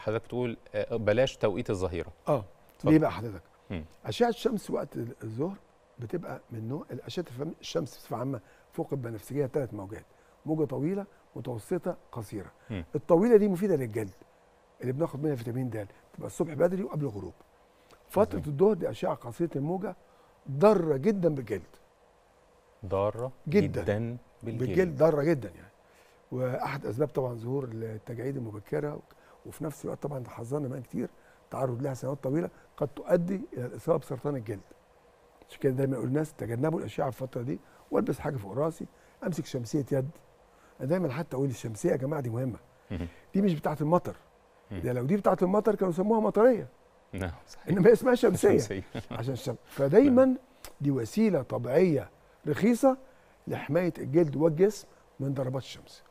حضرتك تقول آه، بلاش توقيت الظهيرة آه. ليه بقى حضرتك مم. أشعة الشمس وقت الظهر بتبقى من نوع اشعه الفم- الشمس بصفة عامة فوق البنفسجيه ثلاث موجات موجة طويلة متوسطة قصيرة مم. الطويلة دي مفيدة للجلد اللي بناخد منها فيتامين د تبقى الصبح بدري وقبل الغروب فترة. الظهر دي أشعة قصيرة الموجة ضارة جدا بالجلد ضارة جداً. جدا بالجلد, بالجلد ضارة جدا يعني وأحد أسباب طبعا ظهور التجاعيد المبكرة وفي نفس الوقت طبعا حذرنا بقى كتير تعرض لها سنوات طويلة قد تؤدي إلى الإصابة بسرطان الجلد. عشان كده دايما أقول للناس تجنبوا الأشعة في الفترة دي والبس حاجة فوق رأسي أمسك شمسية يد. أنا دايما حتى أقول الشمسية يا جماعة دي مهمة. مهم. دي مش بتاعة المطر. ده لو دي بتاعة المطر كانوا سموها مطرية. نعم صحيح. إنما اسمها شمسية. عشان الشمس فدايما دي وسيلة طبيعية رخيصة لحماية الجلد والجسم من ضربات الشمس.